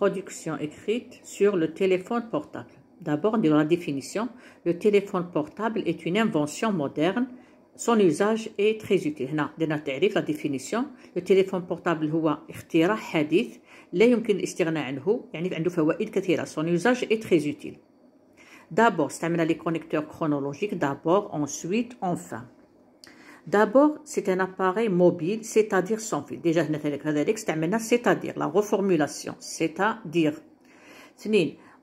production écrite sur le téléphone portable. D'abord, dans la définition, le téléphone portable est une invention moderne. Son usage est très utile. هنا درنا تعريف la définition. Le téléphone portable هو اختراع حديث لا يمكن الاستغناء عنه يعني عنده فوائد كثيرة. Son usage est très utile. D'abord, استعملنا les connecteurs chronologiques. D'abord, ensuite, enfin. D'abord, c'est un appareil mobile, c'est-à-dire sans fil. Déjà, c'est-à-dire la reformulation, c'est-à-dire.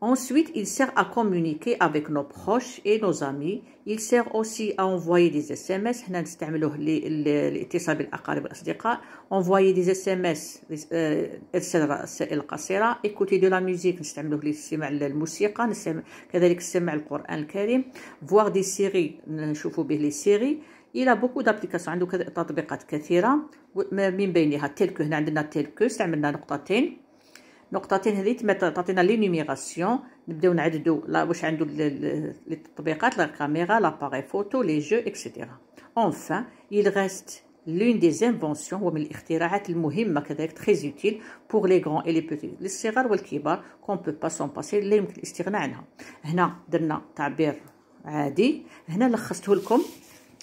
Ensuite, il sert à communiquer avec nos proches et nos amis. Il sert aussi à envoyer des SMS. Envoyer des SMS, écouter de la musique, voir des séries, les séries. il a beaucoup d'applications عنده تطبيقات كثيرة من بينها tels que هنا عندنا tels que استعملنا نقطتين. نقطتين هذه تعطينا l'énumération نبداو نعددو واش عنده التطبيقات la caméra l'appareil photo les jeux et cetera enfin il reste l'une des inventions هو من الاختراعات المهمة كذلك très utile pour les grands et les petits. للصغار والكبار qu'on peut pas s'en passer لا يمكن الاستغناء عنها. هنا درنا تعبير عادي. هنا لخصته لكم.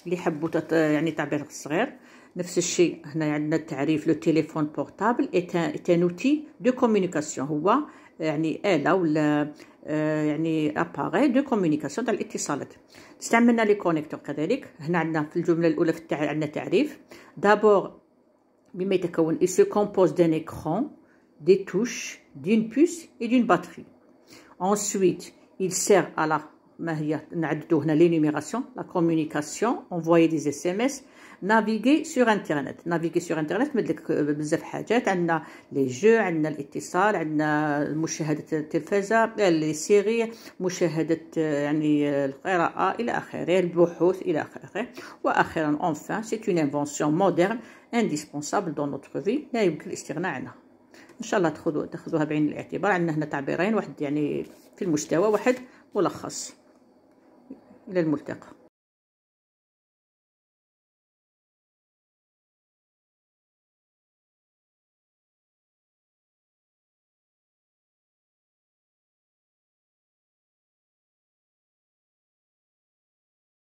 اللي حبوا يعني تعبير صغير. نفس الشيء هنا عندنا التعريف le téléphone portable. est outil de communication هو يعني آلة ولا يعني appareil de communication تاع الاتصالات. استعملنا les connecteurs كذلك. هنا عندنا في الجملة الأولى في التعريف عندنا تعريف. d'abord بما يتكون il se compose d'un écran des touches d'une puce et d'une batterie. Ensuite il sert à la ما هي نعددو هنا l'énumération la communication envoyer des SMS naviguer sur internet naviguer sur internet مدلك بزاف حاجات. عندنا les jeux عندنا الاتصال عندنا مشاهدة التلفزة les séries مشاهدة يعني القراءة إلى آخره البحوث إلى آخره. وأخيرا enfin c'est une invention moderne indispensable dans notre vie لا يمكن الاستغناء عنها. إن شاء الله تاخذوا تأخذوها بعين الاعتبار. عندنا هنا تعبيرين. واحد يعني في المستوى واحد ملخص. إلى الملتقى